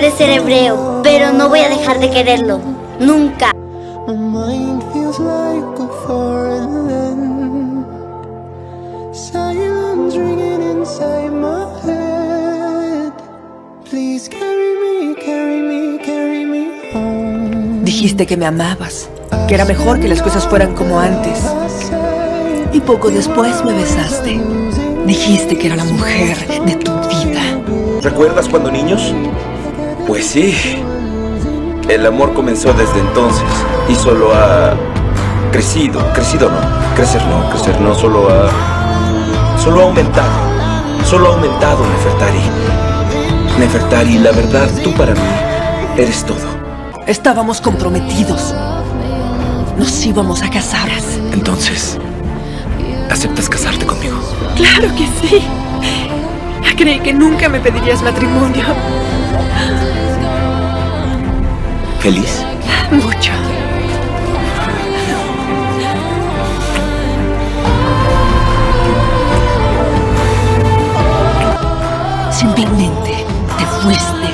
Puede ser hebreo, pero no voy a dejar de quererlo. Nunca. Dijiste que me amabas, que era mejor que las cosas fueran como antes. Y poco después me besaste. Dijiste que era la mujer de tu vida. ¿Recuerdas cuando niños? Pues sí. El amor comenzó desde entonces y solo ha crecido, crecido no, crecer no, crecer no, solo ha, solo ha aumentado, solo ha aumentado Nefertari. Nefertari, la verdad, tú para mí eres todo. Estábamos comprometidos. Nos íbamos a casar. Entonces, ¿aceptas casarte conmigo? Claro que sí. Creí que nunca me pedirías matrimonio. ¿Feliz? Mucho. Simplemente te fuiste.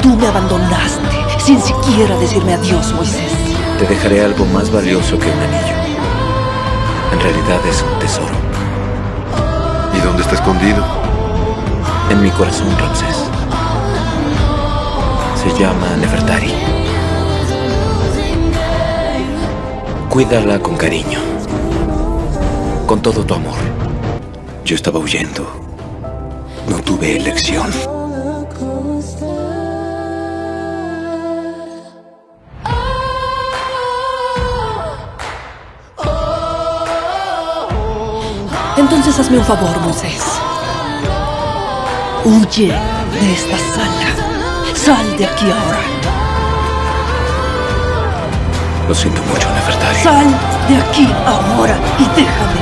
Tú me abandonaste sin siquiera decirme adiós, Moisés. Te dejaré algo más valioso que un anillo. En realidad es un tesoro. ¿Y dónde está escondido? En mi corazón, Ramsés. Se llama Nefertari. Cuídala con cariño. Con todo tu amor. Yo estaba huyendo. No tuve elección. Entonces hazme un favor, Moisés. Huye de esta sala. Sal de aquí ahora. Lo siento mucho, Nefertari. Sal de aquí ahora y déjame.